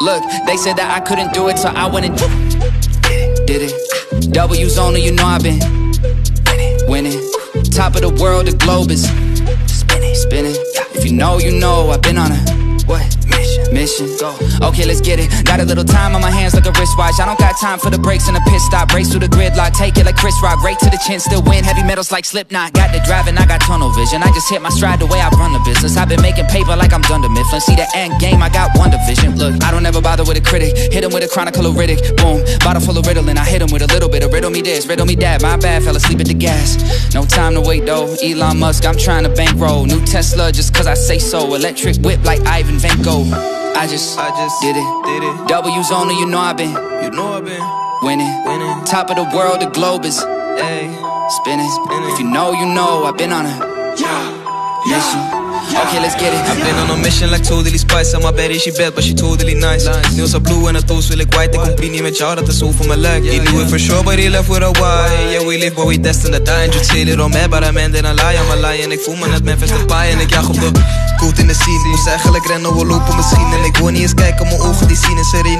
Look, they said that I couldn't do it, so I went and did it. W's only, you know I've been winning. Top of the world, the globe is spinning, spinning. If you know, you know, I've been on a what mission? Okay, let's get it. Got a little time on my hands like a wristwatch. I don't got time for the breaks and the pit stop. Race through the gridlock, take it like Chris Rock. Right to the chin, still win. Heavy metals like Slipknot. Got the driving, I got tunnel vision. I just hit my stride the way I run the business. I've been making paper like I'm Dunder Mifflin. See the end game, I got one division. Look, I don't ever bother with a critic. Hit him with a chronicle of Riddick. Boom, bottle full of Ritalin. I hit him with a little bit of riddle me this, riddle me that. My bad, fell asleep at the gas. No time to wait though. Elon Musk, I'm trying to bankroll. New Tesla just cause I say so. Electric whip like Ivan Van Gogh. I just, I just did it. did it. W's only, you know I've been You know I've been winning. winning. Top of the world, the globe is Ayy. spinning. Spinning. If you know, you know, I've been on a mission. Okay, let's get it. I've been on a mission like totally spice. On my bed is she bad but she totally nice. Nails are blue en het toes wil ik white. Ik compie niet met jou, dat is over mijn lijk He knew it for sure but he left with a why. Yeah we live but we destined to die. Je chill hier om mij, but I'm ending a lie. I'm a lie en ik voel me net Memphis Depay En ik jag op de coat in de scene. Moest eigenlijk rennen, we lopen misschien. En ik wil niet eens kijken, mijn ogen die zien en serene